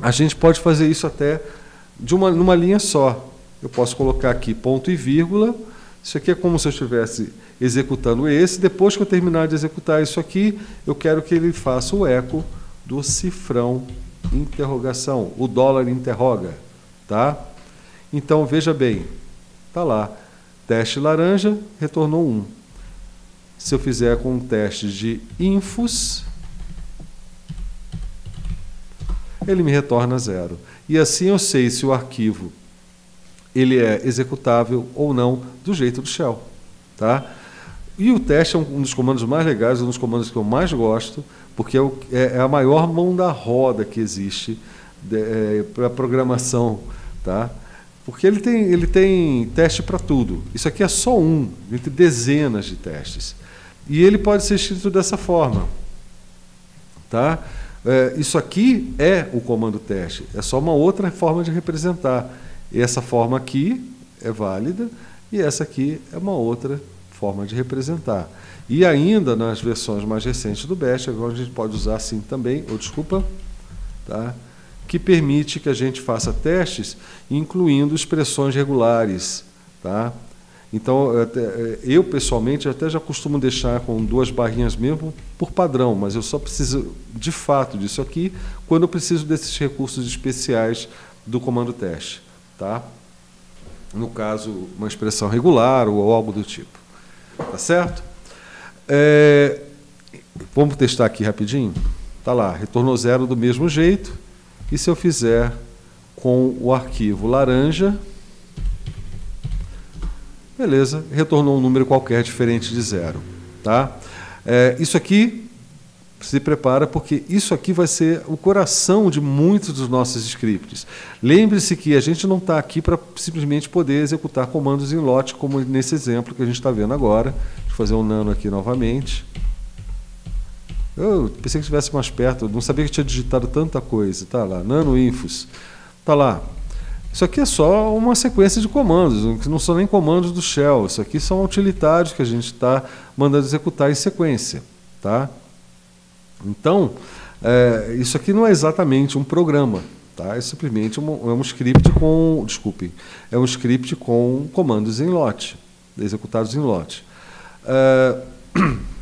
a gente pode fazer isso até de uma, numa linha só. Eu posso colocar aqui ponto e vírgula. Isso aqui é como se eu estivesse executando esse. Depois que eu terminar de executar isso aqui, eu quero que ele faça o eco do cifrão interrogação. O dólar interroga. Tá? Então, veja bem. Está lá. Teste laranja, retornou 1. Se eu fizer com um teste de infos, ele me retorna zero. E assim eu sei se o arquivo ele é executável ou não do jeito do shell. Tá? E o teste é um dos comandos mais legais, um dos comandos que eu mais gosto, porque é, o, é, é a maior mão da roda que existe é, para programação. Tá? Porque ele tem, ele tem teste para tudo. Isso aqui é só um, entre dezenas de testes. E ele pode ser escrito dessa forma. Tá? É, isso aqui é o comando teste, é só uma outra forma de representar. Essa forma aqui é válida e essa aqui é uma outra forma de representar. E ainda nas versões mais recentes do Bash, agora a gente pode usar assim também, ou desculpa, tá? que permite que a gente faça testes incluindo expressões regulares. Tá? Então, é, eu pessoalmente até já costumo deixar com duas barrinhas mesmo por padrão, mas eu só preciso de fato disso aqui quando eu preciso desses recursos especiais do comando teste. Tá? No caso, uma expressão regular ou algo do tipo. Tá certo? É, vamos testar aqui rapidinho? Tá lá, retornou zero do mesmo jeito. E se eu fizer com o arquivo laranja, Beleza, retornou um número qualquer diferente de zero. Tá? É, isso aqui, se prepara, porque isso aqui vai ser o coração de muitos dos nossos scripts. Lembre-se que a gente não está aqui para simplesmente poder executar comandos em lote, como nesse exemplo que a gente está vendo agora. Deixa eu fazer um nano aqui novamente. Eu pensei que estivesse mais perto, não sabia que tinha digitado tanta coisa. Tá lá, nano infos. Tá lá, isso aqui é só uma sequência de comandos, não são nem comandos do shell. Isso aqui são utilitários que a gente está mandando executar em sequência. Tá? Então, é, isso aqui não é exatamente um programa. Tá? É simplesmente um, é um script com. Desculpe, é um script com comandos em lote, executados em lote. É,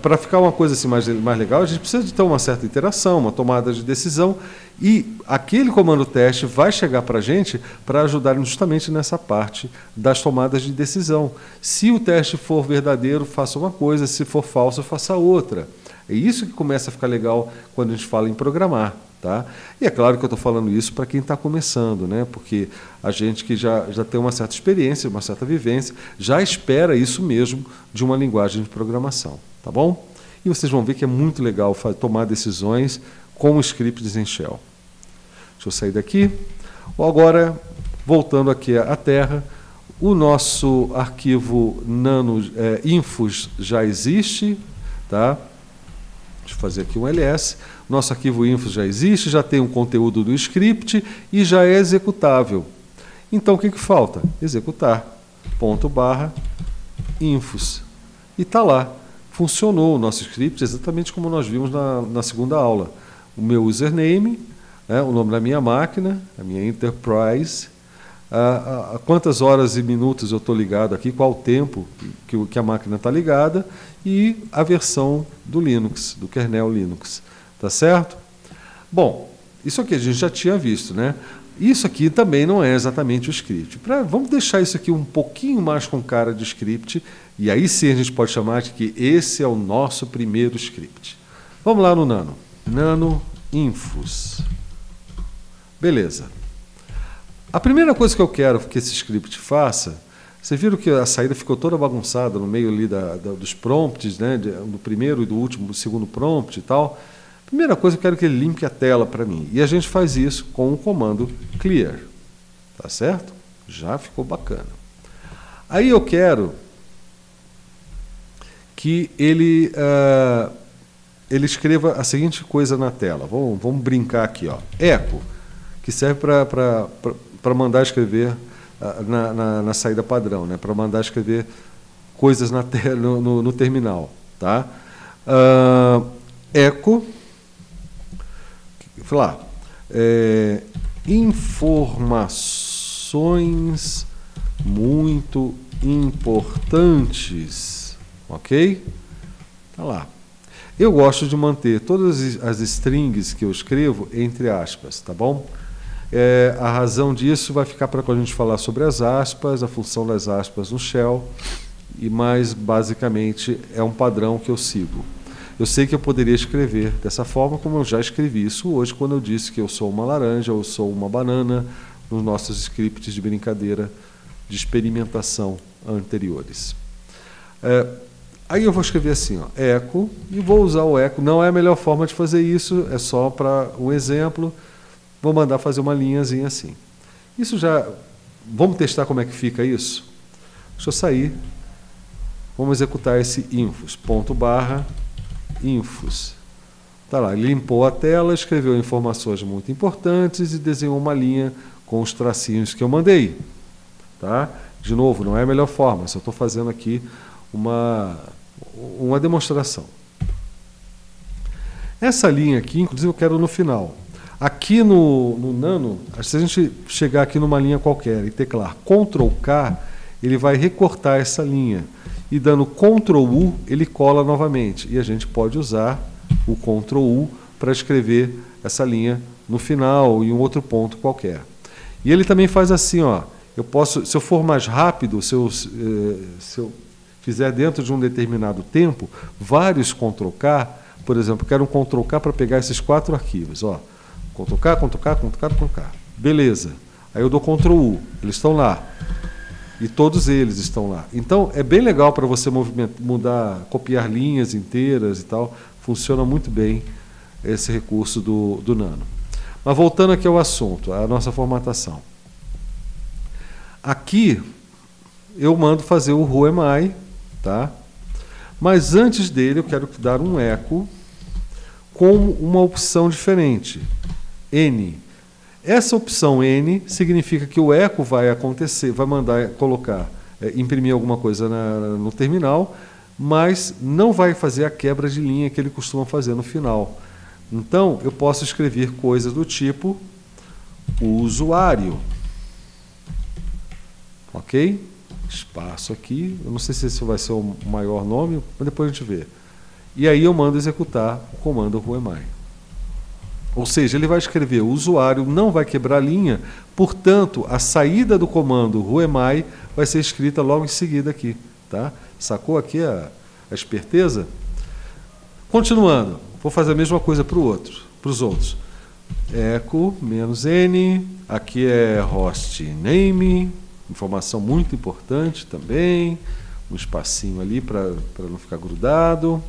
para ficar uma coisa assim mais, mais legal, a gente precisa de ter uma certa interação, uma tomada de decisão, e aquele comando teste vai chegar para a gente para ajudar justamente nessa parte das tomadas de decisão. Se o teste for verdadeiro, faça uma coisa, se for falso, faça outra. É isso que começa a ficar legal quando a gente fala em programar. Tá? E é claro que eu estou falando isso para quem está começando, né? porque a gente que já, já tem uma certa experiência, uma certa vivência, já espera isso mesmo de uma linguagem de programação. Tá bom? E vocês vão ver que é muito legal tomar decisões com scripts em shell. Deixa eu sair daqui. Agora, voltando aqui à Terra, o nosso arquivo nano é, infos já existe, tá? Eu fazer aqui um ls. Nosso arquivo infos já existe, já tem o um conteúdo do script e já é executável. Então o que, que falta? Executar. Ponto barra infos. E está lá. Funcionou o nosso script exatamente como nós vimos na, na segunda aula. O meu username, né, o nome da minha máquina, a minha enterprise, a, quantas horas e minutos eu estou ligado aqui, qual o tempo que, que a máquina está ligada e a versão do Linux, do kernel Linux. Tá certo? Bom, isso aqui a gente já tinha visto, né? Isso aqui também não é exatamente o script. Pra, vamos deixar isso aqui um pouquinho mais com cara de script, e aí sim a gente pode chamar de que esse é o nosso primeiro script. Vamos lá no Nano. Nano Infos. Beleza. A primeira coisa que eu quero que esse script faça, vocês viram que a saída ficou toda bagunçada no meio ali da, da, dos prompts, né, do primeiro e do último, do segundo prompt e tal. Primeira coisa, eu quero que ele limpe a tela para mim. E a gente faz isso com o comando clear. Tá certo? Já ficou bacana. Aí eu quero que ele, uh, ele escreva a seguinte coisa na tela. Vamos, vamos brincar aqui. Ó. Eco, que serve para mandar escrever uh, na, na, na, saída padrão, né? para mandar escrever coisas na no, no, no terminal. Tá? Uh, eco falar, é, informações muito importantes, ok? Tá lá. Eu gosto de manter todas as strings que eu escrevo entre aspas, tá bom? É, a razão disso vai ficar para quando a gente falar sobre as aspas, a função das aspas no shell, e mais basicamente é um padrão que eu sigo. Eu sei que eu poderia escrever dessa forma, como eu já escrevi isso hoje, quando eu disse que eu sou uma laranja ou sou uma banana, nos nossos scripts de brincadeira de experimentação anteriores. É, aí eu vou escrever assim, ó, eco, e vou usar o eco. Não é a melhor forma de fazer isso, é só para um exemplo. Vou mandar fazer uma linhazinha assim. Isso já. Vamos testar como é que fica isso? Deixa eu sair. Vamos executar esse infos, ponto barra, infos. Tá lá, limpou a tela, escreveu informações muito importantes e desenhou uma linha com os tracinhos que eu mandei. Tá? De novo, não é a melhor forma, só estou fazendo aqui uma, uma demonstração. Essa linha aqui, inclusive, eu quero no final. Aqui no, no Nano, se a gente chegar aqui numa linha qualquer e teclar Ctrl K, ele vai recortar essa linha e dando Ctrl U, ele cola novamente. E a gente pode usar o Ctrl U para escrever essa linha no final em um outro ponto qualquer. E ele também faz assim, ó, eu posso, se eu for mais rápido, se eu, eh, se eu fizer dentro de um determinado tempo, vários Ctrl K, por exemplo, quero um Ctrl K para pegar esses quatro arquivos, ó, Ctrl K, Ctrl K, Ctrl K, Ctrl K. Beleza. Aí eu dou Ctrl U, eles estão lá. E todos eles estão lá. Então é bem legal para você mudar, copiar linhas inteiras e tal. Funciona muito bem esse recurso do, do Nano. Mas voltando aqui ao assunto, a nossa formatação. Aqui eu mando fazer o Who am I, tá? Mas antes dele eu quero dar um eco com uma opção diferente. N essa opção N significa que o eco vai acontecer, vai mandar colocar, é, imprimir alguma coisa na, no terminal, mas não vai fazer a quebra de linha que ele costuma fazer no final. Então, eu posso escrever coisas do tipo o usuário. Ok? espaço aqui, eu não sei se esse vai ser o maior nome, mas depois a gente vê. E aí eu mando executar o comando whoami. Ou seja, ele vai escrever, o usuário não vai quebrar linha, portanto, a saída do comando whoami vai ser escrita logo em seguida aqui. Tá? Sacou aqui a, a esperteza? Continuando, vou fazer a mesma coisa para outro, os outros. Echo menos N, aqui é host name, informação muito importante também, um espacinho ali para não ficar grudado.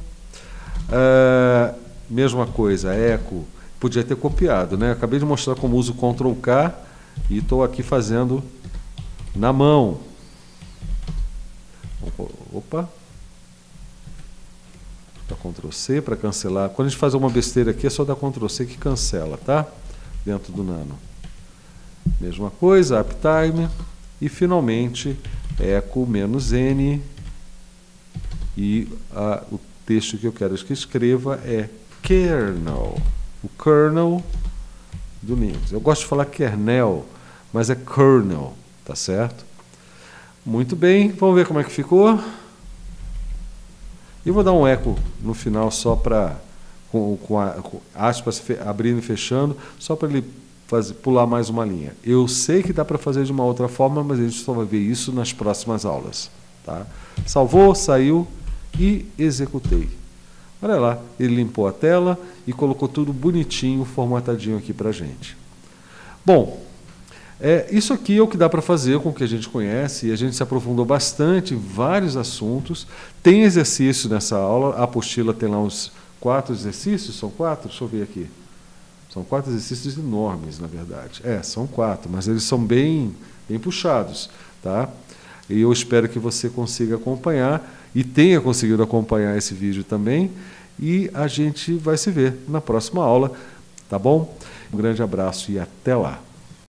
Uh, mesma coisa, echo, podia ter copiado, né? Acabei de mostrar como uso Ctrl K e estou aqui fazendo na mão. Opa, Dá Ctrl C para cancelar. Quando a gente faz uma besteira aqui, é só dar Ctrl C que cancela, tá? Dentro do Nano. Mesma coisa, uptime. E finalmente, menos N. E a, o texto que eu quero que escreva é kernel. O kernel do Linux. Eu gosto de falar kernel, mas é kernel, tá certo? Muito bem, vamos ver como é que ficou. E vou dar um eco no final só para, com, com, com aspas fe, abrindo e fechando, só para ele fazer, pular mais uma linha. Eu sei que dá para fazer de uma outra forma, mas a gente só vai ver isso nas próximas aulas. Tá? Salvou, saiu e executei. Olha lá, ele limpou a tela e colocou tudo bonitinho, formatadinho aqui para gente. Bom, é, isso aqui é o que dá para fazer com o que a gente conhece, e a gente se aprofundou bastante em vários assuntos. Tem exercício nessa aula, a apostila tem lá uns quatro exercícios, são quatro? Deixa eu ver aqui. São quatro exercícios enormes, na verdade. É, são quatro, mas eles são bem, bem puxados. Tá? E eu espero que você consiga acompanhar e tenha conseguido acompanhar esse vídeo também. E a gente vai se ver na próxima aula, tá bom? Um grande abraço e até lá.